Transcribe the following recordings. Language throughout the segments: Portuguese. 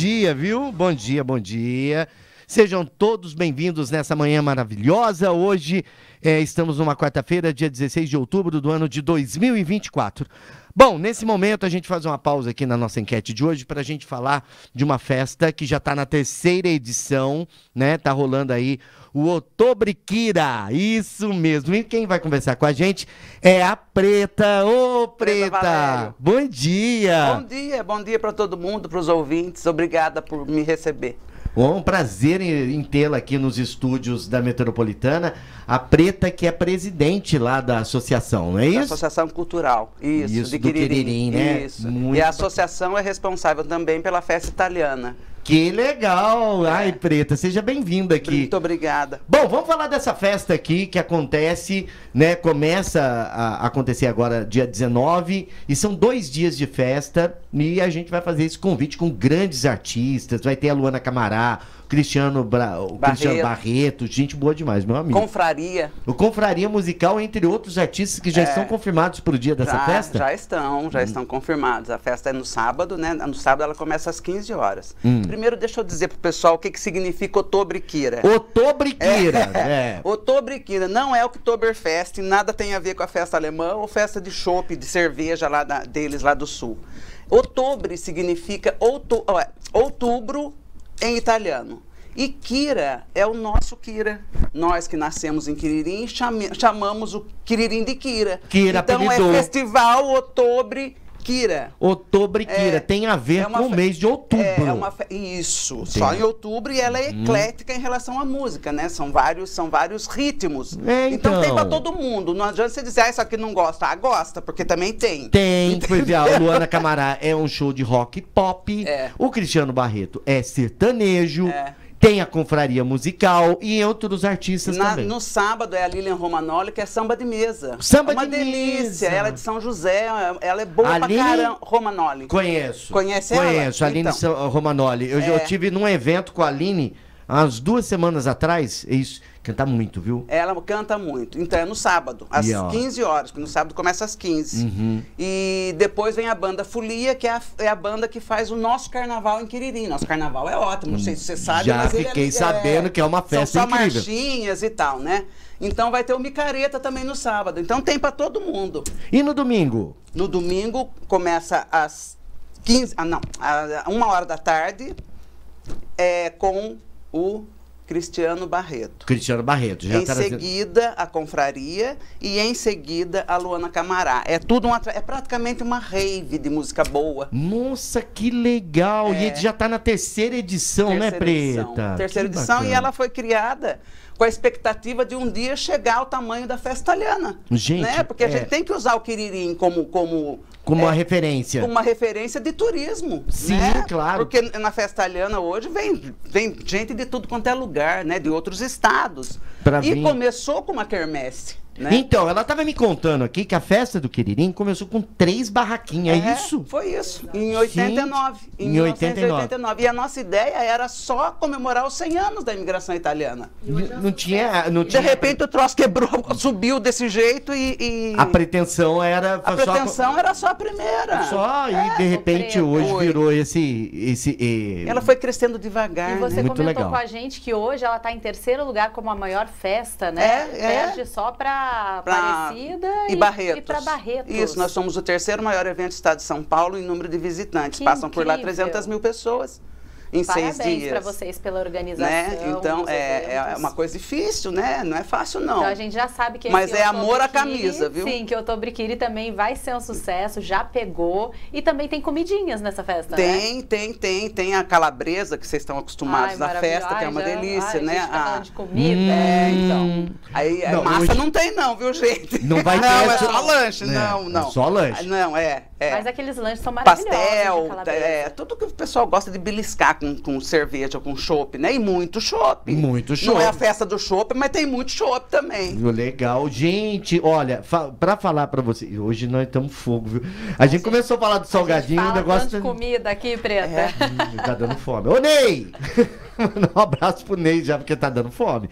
dia, viu? Bom dia, bom dia. Sejam todos bem-vindos nessa manhã maravilhosa. Hoje é, estamos numa quarta-feira, dia 16 de outubro do ano de 2024. Bom, nesse momento a gente faz uma pausa aqui na nossa enquete de hoje para a gente falar de uma festa que já está na terceira edição, né? Tá rolando aí o Otobriquira, isso mesmo. E quem vai conversar com a gente é a Preta. Ô, Preta! Preta bom dia! Bom dia, bom dia para todo mundo, para os ouvintes. Obrigada por me receber. Bom, um prazer em, em tê-la aqui nos estúdios da Metropolitana. A Preta, que é presidente lá da associação, não é Da isso? Associação Cultural. Isso, Isso, de do Quiririm. Né? Isso. Muito e a associação é responsável também pela festa italiana. Que legal! Ai, Preta, seja bem-vinda aqui. Muito obrigada. Bom, vamos falar dessa festa aqui que acontece, né? Começa a acontecer agora dia 19 e são dois dias de festa e a gente vai fazer esse convite com grandes artistas. Vai ter a Luana Camará, Cristiano, Bra... o Cristiano Barreto, gente boa demais, meu amigo. Confraria. O Confraria Musical, entre outros artistas que já É. estão confirmados para o dia dessa já, festa? já estão, Hum. já estão confirmados. A festa é no sábado, né? No sábado ela começa às 15 horas. Hum. Primeiro, deixa eu dizer pro pessoal o que, que significa Otobriquira. Otobriqueira, é. Oktoberquina não é Oktoberfest, nada tem a ver com a festa alemã ou festa de chopp, de cerveja lá da- deles lá do sul. Outubro significa outu- outubro em italiano. E Kira é o nosso Kira. Nós que nascemos em Quiririm chamamos o Quiririm de Kira. Kira então apelidou. é Festival Outubro Kira. Otobriqueira É, tem a ver é com o mês de outubro. É, é uma Isso, só em outubro e ela é Hum. eclética em relação à música, né? São vários, são vários ritmos. É, então. tem então. pra todo mundo. Não adianta você dizer, ah, isso aqui não gosta. Ah, gosta, porque também tem. Tem, pois é, a Luana Camará é um show de rock pop. É. O Cristiano Barreto é sertanejo. É. Tem a confraria musical e outros artistas Na- também. no sábado é a Lilian Romanoli, que é samba de mesa. Samba é uma de delícia. mesa. Ela é de São José, ela é boa Aline- pra caramba. Romanoli. Conheço. Conhece ela? Conheço, a Aline Então. Romanoli. Eu, já- eu É. tive num evento com a Aline há umas duas semanas atrás. É Isso, canta muito, viu? Ela canta muito. Então é no sábado, às E, ó. 15 horas, porque no sábado começa às 15. Uhum. E depois vem a banda Folia, que é a, é a banda que faz o nosso carnaval em Quiririm. Nosso carnaval é ótimo, não sei se você sabe, Já mas ele fiquei é, sabendo que é uma festa São só incrível. marchinhas e tal, né? Então vai ter o Micareta também no sábado. Então tem pra todo mundo. E no domingo? No domingo começa às 15, ah não, a uma hora da tarde, é com o Cristiano Barreto. Cristiano Barreto. Já em trazendo- seguida, a confraria e em seguida a Luana Camará. É tudo uma, é praticamente uma rave de música boa. Nossa, que legal! E É. já tá na terceira edição, né, Terceira edição. Preta? Terceira Que edição e bacana. ela foi criada com a expectativa de um dia chegar ao tamanho da festa italiana. Gente, né? Porque a é. gente tem que usar o Quiririm como como Como é, uma referência. uma referência de turismo. Sim, né? claro. Porque na festa italiana hoje vem, vem gente de tudo quanto é lugar, né? De outros estados. Pra e vir- começou com uma quermesse. Né? Então, ela tava me contando aqui que a festa do Quiririm começou com três barraquinhas, é, isso? Foi isso, em 89. em em 1989. E a nossa ideia era só comemorar os 100 anos da imigração italiana. N- Não tinha, não De tinha. repente o troço quebrou, subiu desse jeito e. e A pretensão era. a só- pretensão era só a primeira. Só e de repente hoje Foi. virou esse. esse eh, Ela foi crescendo devagar. E você né? Muito comentou legal. com a gente que hoje ela está em terceiro lugar como a maior festa, né? É, é. Perde só para Aparecida e Barretos. E para Barretos. Isso, nós somos o terceiro maior evento do estado de São Paulo em número de visitantes. Que Passam por lá incrível. 300 mil pessoas em seis Parabéns dias. para vocês pela organização. né? Então, é, é uma coisa difícil, né? Não é fácil, não. Então a gente já sabe que Mas é amor à camisa, viu? Sim, que o Otobriquiri também vai ser um sucesso, já pegou. E também tem comidinhas nessa festa, né? Tem, tem, tem. Tem a calabresa, que vocês estão acostumados Ai, na festa, que é uma já- delícia, ai, né? A gente tá Ah, falando de comida. É, então. Aí é, Não, massa hoje- não tem, não, viu, gente? Não vai ter Não, é essa- só lanche. É, não, é não. só lanche. Ah, Não, é. é. Mas aqueles lanches são maravilhosos. Pastel, é, tudo que o pessoal gosta de beliscar com, com cerveja, com chopp, né? E muito chopp. Muito Não é a chopp. festa do chopp, mas tem muito chopp também. Legal, gente, olha, fa pra falar pra vocês, hoje nós estamos fogo, viu? A gente começou a falar do A gente salgadinho, o negócio de comida aqui, Preta. É. Hum, tá dando fome. Ô, Ney! Manda um abraço pro Ney já, porque tá dando fome.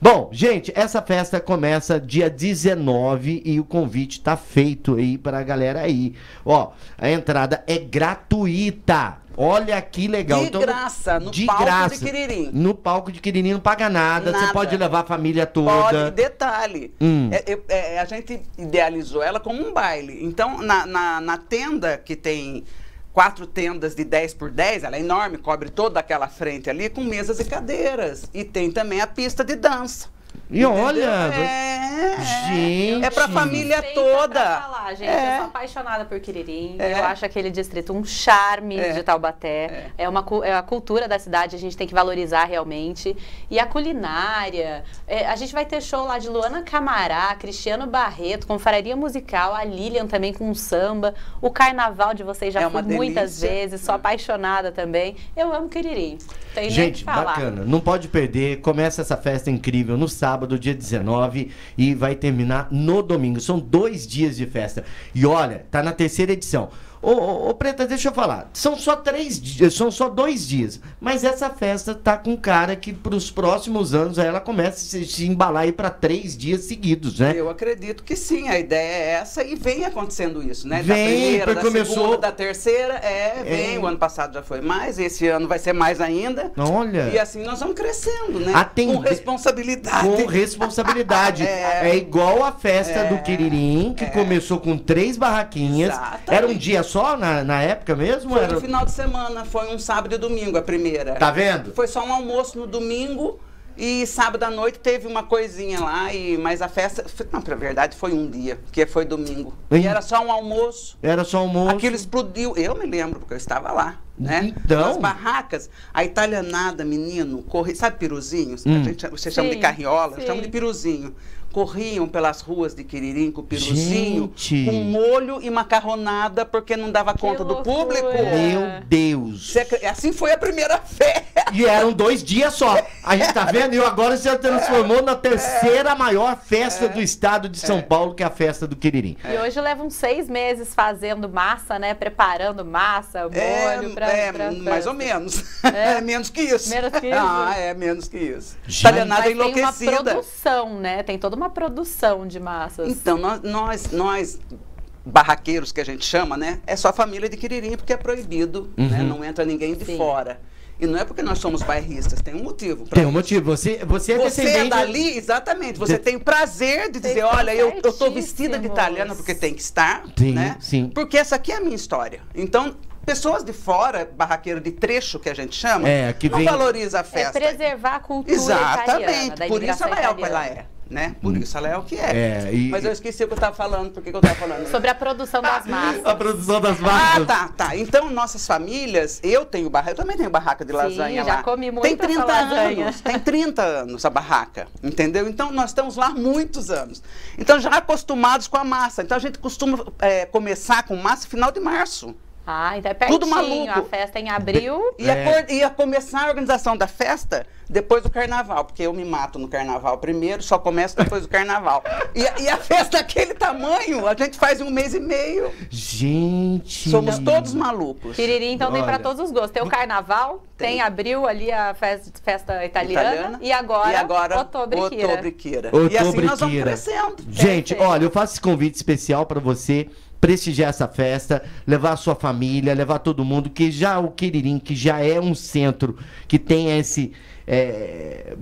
Bom, gente, essa festa começa dia 19 e o convite tá feito aí pra galera aí. Ó, a entrada é gratuita. Olha que legal. De Então, graça, no de palco graça. de Quiririm. No palco de Quiririm não paga nada. Você Nada. pode levar a família Pode, toda. detalhe. Hum. É, é, a gente idealizou ela como um baile. Então, na, na, na tenda que tem quatro tendas de 10 por 10, ela é enorme, cobre toda aquela frente ali, com mesas e cadeiras. E tem também a pista de dança. E olha, É, gente. é pra família toda. pra falar, gente. É. Eu sou apaixonada por Quiririm. É. Eu acho aquele distrito um charme É. de Taubaté. É. uma, cu- é a cultura da cidade, a gente tem que valorizar realmente. E a culinária. é, a gente vai ter show lá de Luana Camará, Cristiano Barreto, com Confraria Musical, a Lilian também com samba. O carnaval de vocês já É fui uma muitas vezes, sou apaixonada também. Eu amo Quiririm. Tem nem o Gente, que falar. bacana. Não pode perder. Começa essa festa incrível no sábado, dia 19, e vai terminar no domingo. São dois dias de festa. E olha, tá na terceira edição. Ô, ô, ô, Preta, deixa eu falar. São só três dias, são só dois dias. Mas essa festa tá com cara que pros próximos anos ela começa a se, se embalar aí pra três dias seguidos, né? Eu acredito que sim, a ideia é essa e vem acontecendo isso, né? Vem, da primeira, da começou- segunda, da terceira, é, vem. É. O ano passado já foi mais, esse ano vai ser mais ainda. Olha. E assim nós vamos crescendo, né? Atende- Com responsabilidade. Com responsabilidade. É, É. igual a festa É. do Quiririm, que É. começou com três barraquinhas. Exatamente. Era um dia só na, na época mesmo? Foi Era... no final de semana, foi um sábado e domingo a primeira. Tá vendo? Foi só um almoço no domingo e sábado à noite teve uma coisinha lá, e, mas a festa. Não, pra verdade foi um dia, que foi domingo. Ih. E era só um almoço. Era só almoço. Aquilo explodiu, eu me lembro, porque eu estava lá, né? Então? As barracas, a italianada, menino, corre, sabe piruzinhos? Hum. A gente, você chama de Sim, carriola, sim. chama de piruzinho. Corriam pelas ruas de Quiririm com o piruzinho, Gente. com molho e macarronada, porque não dava conta do público. Meu Deus. Você Assim foi a primeira festa. E eram dois dias só. A gente tá vendo? E agora se transformou na terceira maior festa do estado de São Paulo, que é a festa do Quiririm. E hoje leva uns seis meses fazendo massa, né? Preparando massa, molho pra, é, pra mais ou menos. É. É. menos que isso. Menos que isso? Ah, é menos que isso. Gente. Italianada Mas tem uma enlouquecida. produção, né? Tem toda uma produção de massas. Então, nós, nós, nós, barraqueiros que a gente chama, né? É só a família de Quiririm, porque é proibido, né? Uhum. Não entra ninguém de Sim. fora. E não é porque nós somos bairristas, tem um motivo. Tem um isso. motivo. Você, você é Você é descendente... dali, exatamente. Você De- tem o prazer de dizer, estão olha, eu, eu tô vestida de italiana porque tem que estar, Sim, né? sim. Porque essa aqui é a minha história. Então, pessoas de fora, barraqueiro de trecho que a gente chama, É, que não vem- valoriza a É festa. preservar a cultura italiana. Exatamente. Da Por isso ela é o que ela italiana. é, né? Por isso ela é o que é. É, e- Mas eu esqueci o que eu estava falando, por que que eu estava falando? Sobre a produção das massas. A produção das Ah, massas. tá, tá. Então, nossas famílias, eu tenho barraca, eu também tenho barraca de lasanha já lá. comi muito Tem essa 30 lasanha. anos, tem 30 anos a barraca, entendeu? Então, nós estamos lá muitos anos. Então, já acostumados com a massa. Então, a gente costuma é, começar com massa final de março. Ah, então é pertinho. Tudo maluco. A festa é em abril. Ia, É. ia começar a organização da festa depois do carnaval, porque eu me mato no carnaval primeiro, só começo depois do carnaval. E, a- e a festa daquele tamanho, a gente faz em um mês e meio. Gente. Somos todos malucos. Quiririm, então tem Olha. pra todos os gostos. Tem o carnaval, tem, Tem. abril ali a festa, festa italiana, Italiana. e agora, e agora Otobriquira. Otobriquira. E assim nós vamos crescendo. Gente, Perfeito. olha, eu faço esse convite especial pra você prestigiar essa festa, levar a sua família, levar todo mundo, que já o Quiririm, que já é um centro que tem esse, é,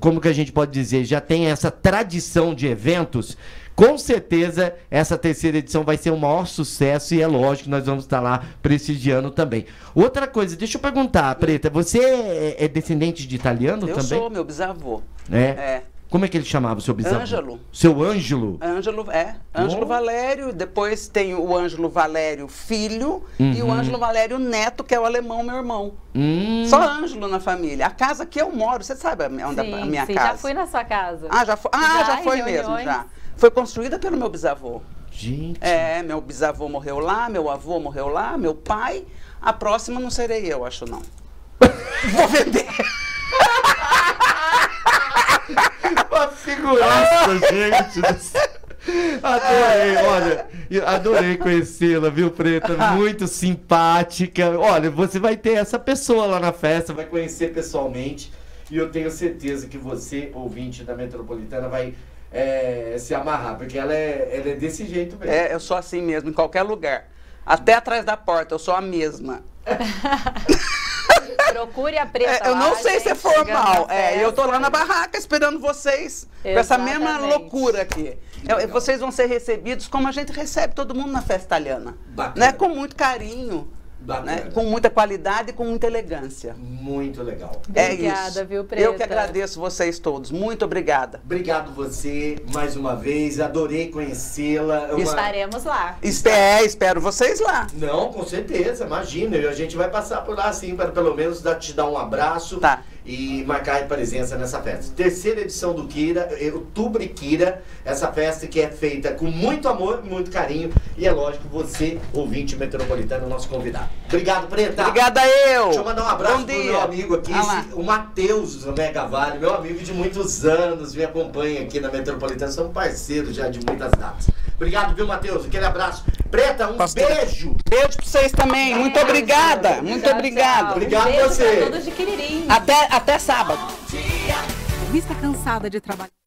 como que a gente pode dizer, já tem essa tradição de eventos. Com certeza, essa terceira edição vai ser um maior sucesso e é lógico que nós vamos estar lá prestigiando também. Outra coisa, deixa eu perguntar, Preta, você é, é descendente de italiano Eu também? sou meu bisavô. É? É. Como é que ele chamava o seu bisavô? Ângelo. Seu Ângelo? Ângelo, é. Ângelo Oh. Valério, depois tem o Ângelo Valério filho e o Uhum. Ângelo Valério neto, que é o alemão, meu irmão. Hum. Só Ângelo na família. A casa que eu moro, você sabe onde é Sim, a minha sim, casa? já fui na sua casa. Ah, já foi, ah, Já, já foi mesmo, já. Foi construída pelo meu bisavô. Gente. É, meu bisavô morreu lá, meu avô morreu lá, meu pai. A próxima não serei eu, acho não. Vou vender. Uma figuraça, gente. do céu. Adorei, olha, eu adorei conhecê-la, viu, Preta? Muito simpática. Olha, você vai ter essa pessoa lá na festa, vai conhecer pessoalmente. E eu tenho certeza que você, ouvinte da Metropolitana, vai é, se amarrar, porque ela é, ela é desse jeito mesmo. É, eu sou assim mesmo, em qualquer lugar. Até atrás da porta, eu sou a mesma. Procure a preta. É, eu não lá, sei se é formal. É, eu tô lá na barraca esperando vocês com essa mesma Exatamente. loucura aqui. Eu- vocês vão ser recebidos como a gente recebe todo mundo na festa italiana. Bacana. Né? Com muito carinho. Né? com muita qualidade e com muita elegância. Muito legal. é Obrigada, isso. viu, Preta? Eu que agradeço vocês todos. Muito obrigada. Obrigado você mais uma vez. Adorei conhecê-la. É uma- Estaremos lá. Espe- é, espero vocês lá. Não, com certeza, imagina. E A gente vai passar por lá sim, para pelo menos te dar um abraço Tá. E marcar a presença nessa festa. Terceira edição do Kira, eh, Outubro Kira, essa festa que é feita com muito amor, muito carinho. E é lógico, você, ouvinte metropolitano, nosso convidado. Obrigado, Preta. Obrigada eu. Deixa eu mandar um abraço pro meu amigo aqui, esse- o Matheus Mega Vale, meu amigo de muitos anos, me acompanha aqui na Metropolitana, somos parceiros já de muitas datas. Obrigado, viu, Matheus? Aquele abraço. Preta, um Pastor. beijo. Beijo pra vocês também. Muito Beijo. obrigada. Muito Tchau, obrigada. Obrigado Um beijo você. pra todos de Quiririm. Até, até sábado. Vista cansada de trabalhar.